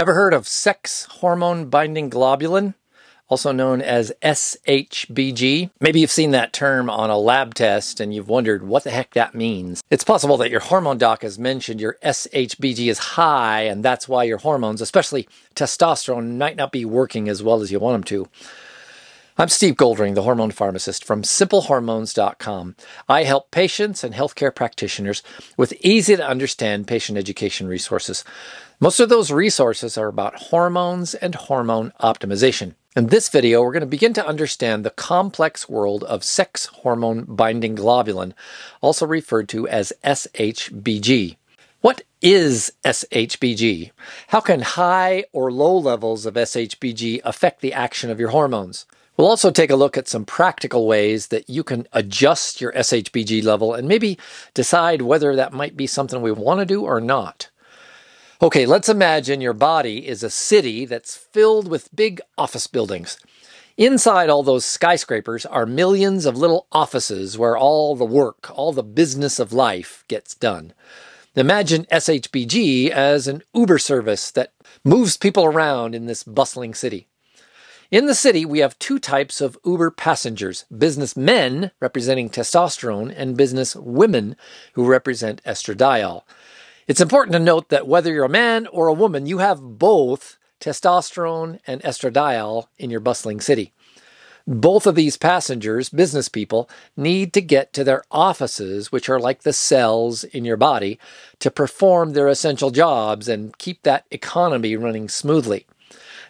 Ever heard of sex hormone binding globulin? Also known as SHBG. Maybe you've seen that term on a lab test and you've wondered what the heck that means. It's possible that your hormone doc has mentioned your SHBG is high and that's why your hormones, especially testosterone, might not be working as well as you want them to. I'm Steve Goldring, the hormone pharmacist from simplehormones.com. I help patients and healthcare practitioners with easy to understand patient education resources. Most of those resources are about hormones and hormone optimization. In this video, we're going to begin to understand the complex world of sex hormone binding globulin, also referred to as SHBG. What is SHBG? How can high or low levels of SHBG affect the action of your hormones? We'll also take a look at some practical ways that you can adjust your SHBG level and maybe decide whether that might be something we want to do or not. Okay, let's imagine your body is a city that's filled with big office buildings. Inside all those skyscrapers are millions of little offices where all the work, all the business of life gets done. Imagine SHBG as an Uber service that moves people around in this bustling city. In the city, we have two types of Uber passengers businessmen representing testosterone and business women who represent estradiol. It's important to note that whether you're a man or a woman, you have both testosterone and estradiol in your bustling city. Both of these passengers, business people, need to get to their offices, which are like the cells in your body, to perform their essential jobs and keep that economy running smoothly.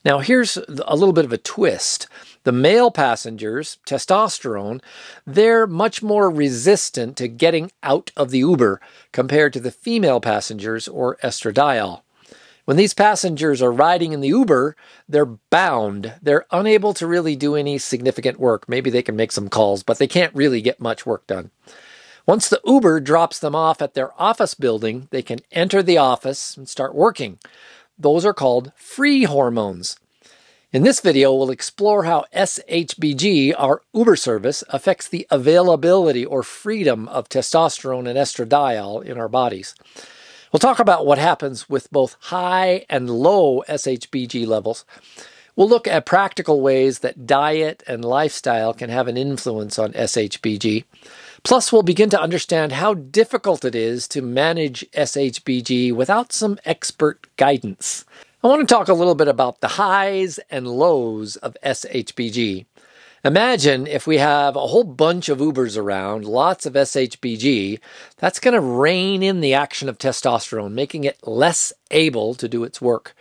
Now, here's a little bit of a twist. The male passengers, testosterone, they're much more resistant to getting out of the Uber compared to the female passengers or estradiol. When these passengers are riding in the Uber, they're bound. They're unable to really do any significant work. Maybe they can make some calls, but they can't really get much work done. Once the Uber drops them off at their office building, they can enter the office and start working. Those are called free hormones. In this video, we'll explore how SHBG, our Uber service, affects the availability or freedom of testosterone and estradiol in our bodies. We'll talk about what happens with both high and low SHBG levels. We'll look at practical ways that diet and lifestyle can have an influence on SHBG. Plus, we'll begin to understand how difficult it is to manage SHBG without some expert guidance. I want to talk a little bit about the highs and lows of SHBG. Imagine if we have a whole bunch of Ubers around, lots of SHBG, that's going to rein in the action of testosterone, making it less able to do its work.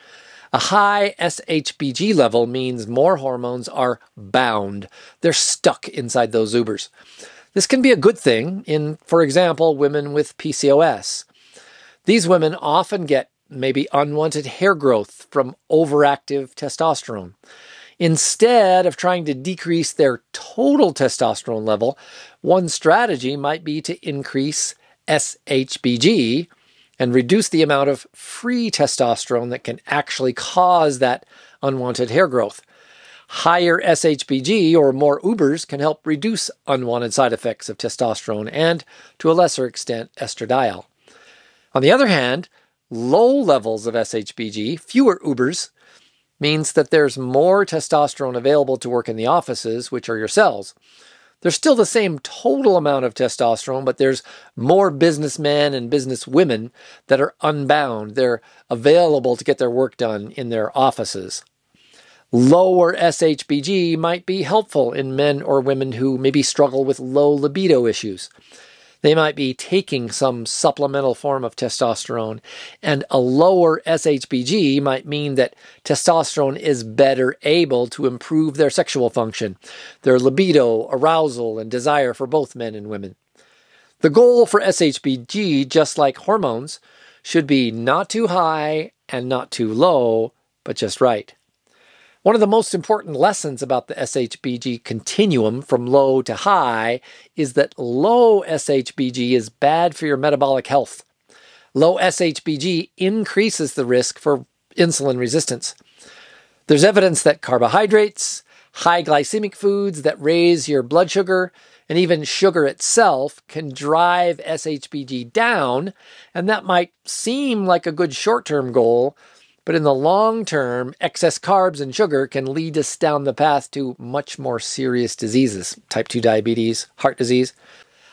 A high SHBG level means more hormones are bound. They're stuck inside those Ubers. This can be a good thing in, for example, women with PCOS. These women often get maybe unwanted hair growth from overactive testosterone. Instead of trying to decrease their total testosterone level, one strategy might be to increase SHBG and reduce the amount of free testosterone that can actually cause that unwanted hair growth. Higher SHBG or more Ubers can help reduce unwanted side effects of testosterone and, to a lesser extent, estradiol. On the other hand, low levels of SHBG, fewer Ubers, means that there's more testosterone available to work in the offices, which are your cells. There's still the same total amount of testosterone, but there's more businessmen and businesswomen that are unbound. They're available to get their work done in their offices. Lower SHBG might be helpful in men or women who maybe struggle with low libido issues. They might be taking some supplemental form of testosterone, and a lower SHBG might mean that testosterone is better able to improve their sexual function, their libido, arousal, and desire for both men and women. The goal for SHBG, just like hormones, should be not too high and not too low, but just right. One of the most important lessons about the SHBG continuum from low to high is that low SHBG is bad for your metabolic health. Low SHBG increases the risk for insulin resistance. There's evidence that carbohydrates, high glycemic foods that raise your blood sugar, and even sugar itself can drive SHBG down, and that might seem like a good short term goal, But in the long term, excess carbs and sugar can lead us down the path to much more serious diseases type 2 diabetes, heart disease.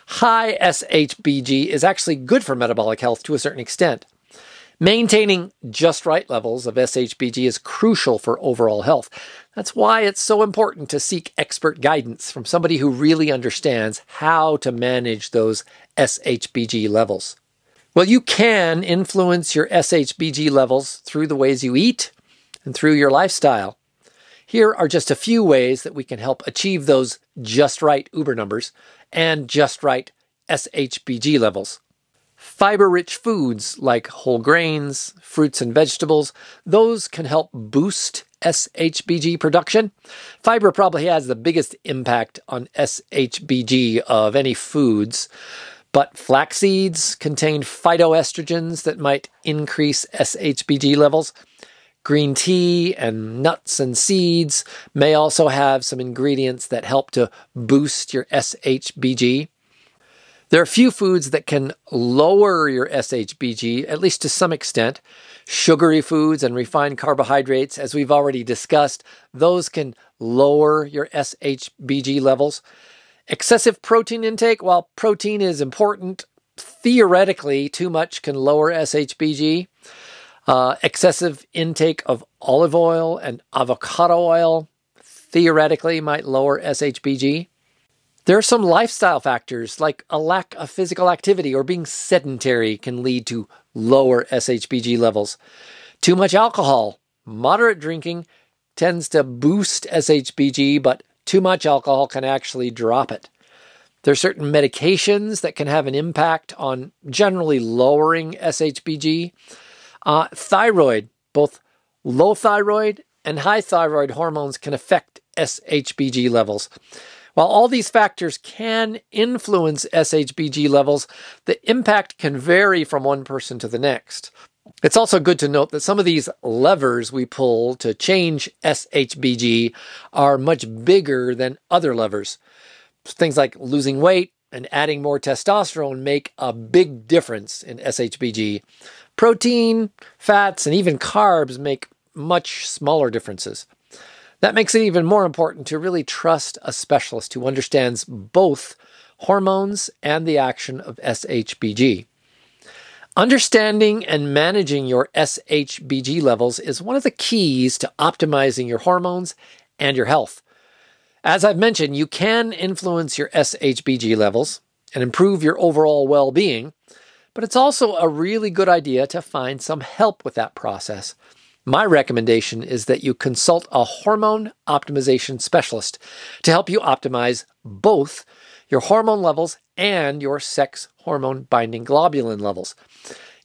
High SHBG is actually good for metabolic health to a certain extent. Maintaining just right levels of SHBG is crucial for overall health. That's why it's so important to seek expert guidance from somebody who really understands how to manage those SHBG levels. Well, you can influence your SHBG levels through the ways you eat and through your lifestyle. Here are just a few ways that we can help achieve those just right Uber numbers and just right SHBG levels. Fiber rich foods like whole grains, fruits, and vegetables, those can help boost SHBG production. Fiber probably has the biggest impact on SHBG of any foods, but flax seeds contain phytoestrogens that might increase SHBG levels. Green tea and nuts and seeds may also have some ingredients that help to boost your SHBG. There are a few foods that can lower your SHBG, at least to some extent. Sugary foods and refined carbohydrates, as we've already discussed, those can lower your SHBG levels. Excessive protein intake, while protein is important, theoretically, too much can lower SHBG. Uh, excessive intake of olive oil and avocado oil theoretically might lower SHBG. There are some lifestyle factors like a lack of physical activity or being sedentary can lead to lower SHBG levels. Too much alcohol, moderate drinking tends to boost SHBG, but too much alcohol can actually drop it. There are certain medications that can have an impact on generally lowering SHBG. Uh, thyroid, both low thyroid and high thyroid hormones can affect SHBG levels. While all these factors can influence SHBG levels, the impact can vary from one person to the next. It's also good to note that some of these levers we pull to change SHBG are much bigger than other levers. Things like losing weight and adding more testosterone make a big difference in SHBG. Protein, fats, and even carbs make much smaller differences. That makes it even more important to really trust a specialist who understands both hormones and the action of SHBG. Understanding and managing your SHBG levels is one of the keys to optimizing your hormones and your health. As I've mentioned, you can influence your SHBG levels and improve your overall well being, but it's also a really good idea to find some help with that process. My recommendation is that you consult a hormone optimization specialist to help you optimize both your hormone levels and your sex hormone binding globulin levels.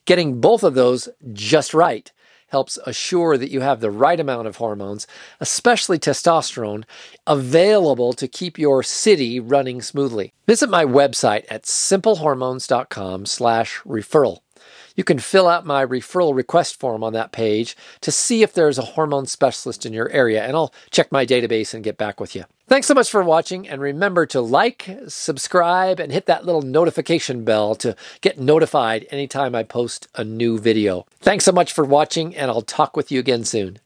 Getting both of those just right helps assure that you have the right amount of hormones, especially testosterone, available to keep your city running smoothly. Visit my website at simplehormones.com slash referral. You can fill out my referral request form on that page to see if there's a hormone specialist in your area, and I'll check my database and get back with you. Thanks so much for watching, and remember to like, subscribe, and hit that little notification bell to get notified anytime I post a new video. Thanks so much for watching, and I'll talk with you again soon.